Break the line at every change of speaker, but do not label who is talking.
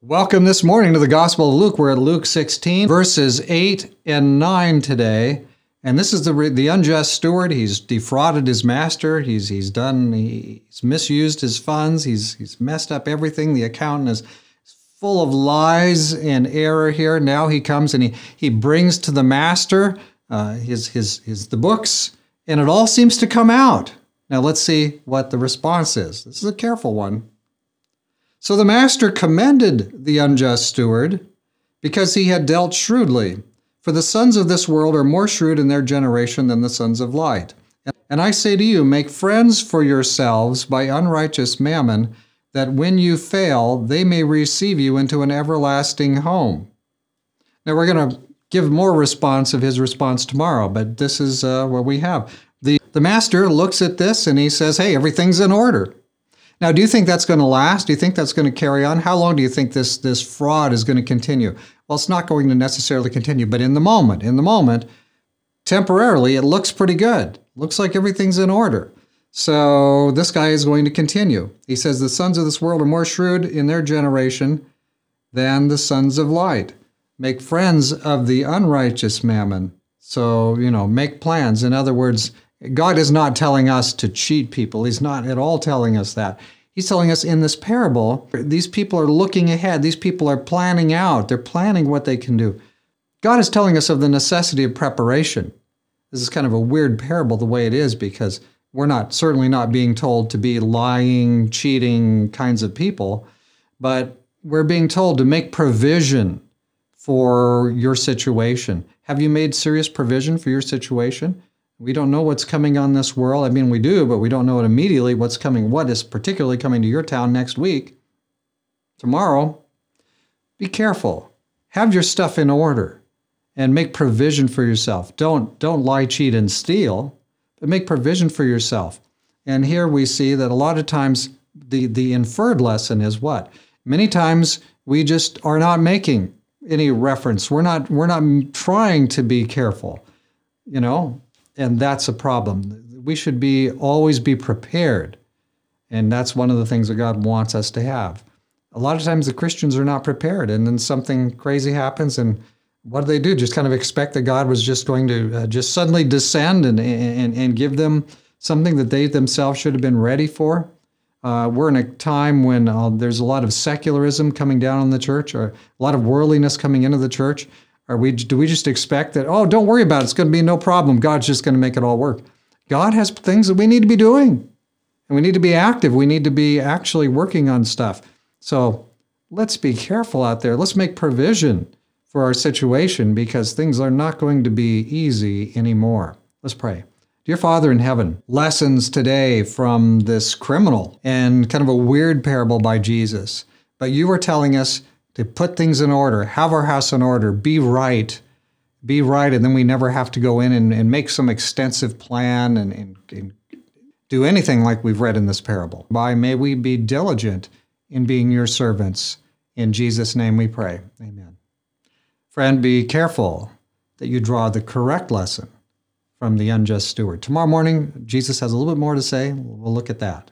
Welcome this morning to the Gospel of Luke. We're at Luke 16, verses 8 and 9 today. And this is the, the unjust steward. He's defrauded his master. He's, he's done, he's misused his funds. He's, he's messed up everything. The accountant is full of lies and error here. Now he comes and he, he brings to the master uh, his, his, his, the books, and it all seems to come out. Now let's see what the response is. This is a careful one. So the master commended the unjust steward because he had dealt shrewdly. For the sons of this world are more shrewd in their generation than the sons of light. And I say to you, make friends for yourselves by unrighteous mammon, that when you fail, they may receive you into an everlasting home. Now we're going to give more response of his response tomorrow, but this is uh, what we have. The, the master looks at this and he says, hey, everything's in order. Now, do you think that's going to last? Do you think that's going to carry on? How long do you think this this fraud is going to continue? Well, it's not going to necessarily continue, but in the moment, in the moment, temporarily, it looks pretty good. Looks like everything's in order. So this guy is going to continue. He says the sons of this world are more shrewd in their generation than the sons of light. Make friends of the unrighteous mammon. So, you know, make plans. In other words, God is not telling us to cheat people. He's not at all telling us that. He's telling us in this parable, these people are looking ahead. These people are planning out. They're planning what they can do. God is telling us of the necessity of preparation. This is kind of a weird parable the way it is because we're not certainly not being told to be lying, cheating kinds of people, but we're being told to make provision for your situation. Have you made serious provision for your situation? We don't know what's coming on this world. I mean, we do, but we don't know it immediately what's coming, what is particularly coming to your town next week, tomorrow. Be careful. Have your stuff in order and make provision for yourself. Don't don't lie, cheat and steal, but make provision for yourself. And here we see that a lot of times the the inferred lesson is what? Many times we just are not making any reference. We're not we're not trying to be careful. You know, and that's a problem. We should be always be prepared. And that's one of the things that God wants us to have. A lot of times the Christians are not prepared, and then something crazy happens, and what do they do? Just kind of expect that God was just going to uh, just suddenly descend and, and, and give them something that they themselves should have been ready for. Uh, we're in a time when uh, there's a lot of secularism coming down on the church, or a lot of worldliness coming into the church. Are we do we just expect that, oh, don't worry about it, it's going to be no problem. God's just going to make it all work. God has things that we need to be doing. And we need to be active. We need to be actually working on stuff. So let's be careful out there. Let's make provision for our situation because things are not going to be easy anymore. Let's pray. Dear Father in heaven, lessons today from this criminal and kind of a weird parable by Jesus. But you are telling us to put things in order, have our house in order, be right, be right, and then we never have to go in and, and make some extensive plan and, and, and do anything like we've read in this parable. By may we be diligent in being your servants. In Jesus' name we pray. Amen. Friend, be careful that you draw the correct lesson from the unjust steward. Tomorrow morning, Jesus has a little bit more to say. We'll look at that.